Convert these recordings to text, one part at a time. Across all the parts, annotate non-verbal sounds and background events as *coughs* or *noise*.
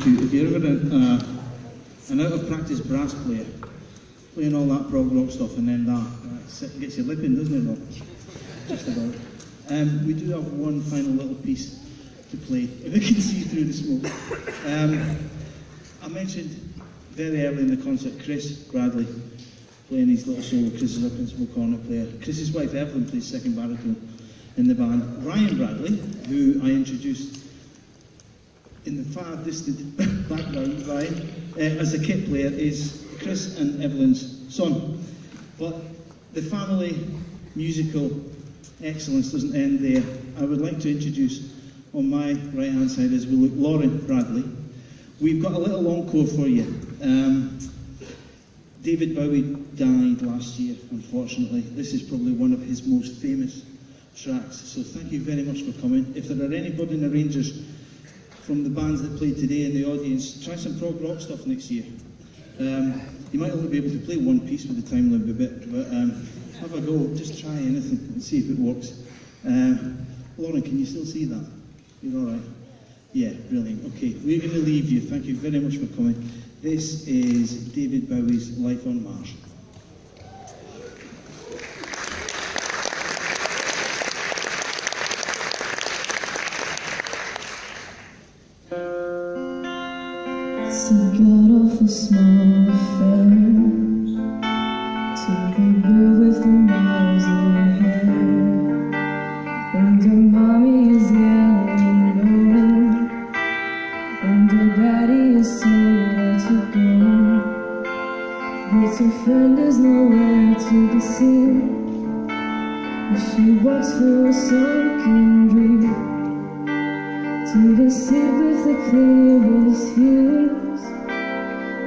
If you're ever a, uh, an out of practice brass player, playing all that prog rock stuff and then that, that gets you lipping, doesn't it, Rob? Just about. Um, we do have one final little piece to play, *laughs* if we can see through the smoke. Um, I mentioned very early in the concert Chris Bradley playing his little solo. Chris is a principal cornet player. Chris's wife Evelyn plays second baritone in the band. Ryan Bradley, who I introduced in the far distant *coughs* background, Ryan, uh, as a kit player, is Chris and Evelyn's son. But the family musical excellence doesn't end there. I would like to introduce on my right hand side as we look Lauren Bradley. We've got a little encore for you. Um, David Bowie died last year, unfortunately. This is probably one of his most famous tracks. So thank you very much for coming. If there are any budding arrangers from the bands that played today in the audience, try some prog rock stuff next year. Um, you might only be able to play one piece with the time limit a bit, but um, have a go, just try anything and see if it works. Um, Lauren, can you still see that? You're all right? Yeah, brilliant. Okay, we're going to leave you. Thank you very much for coming. This is David Bowie's Life on Mars. Through a sunken dream to be saved with the clearest views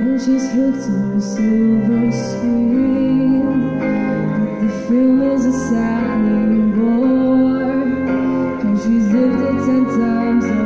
And she's hooked to a silver screen But the film is a saddening bore Cause she's lived it ten times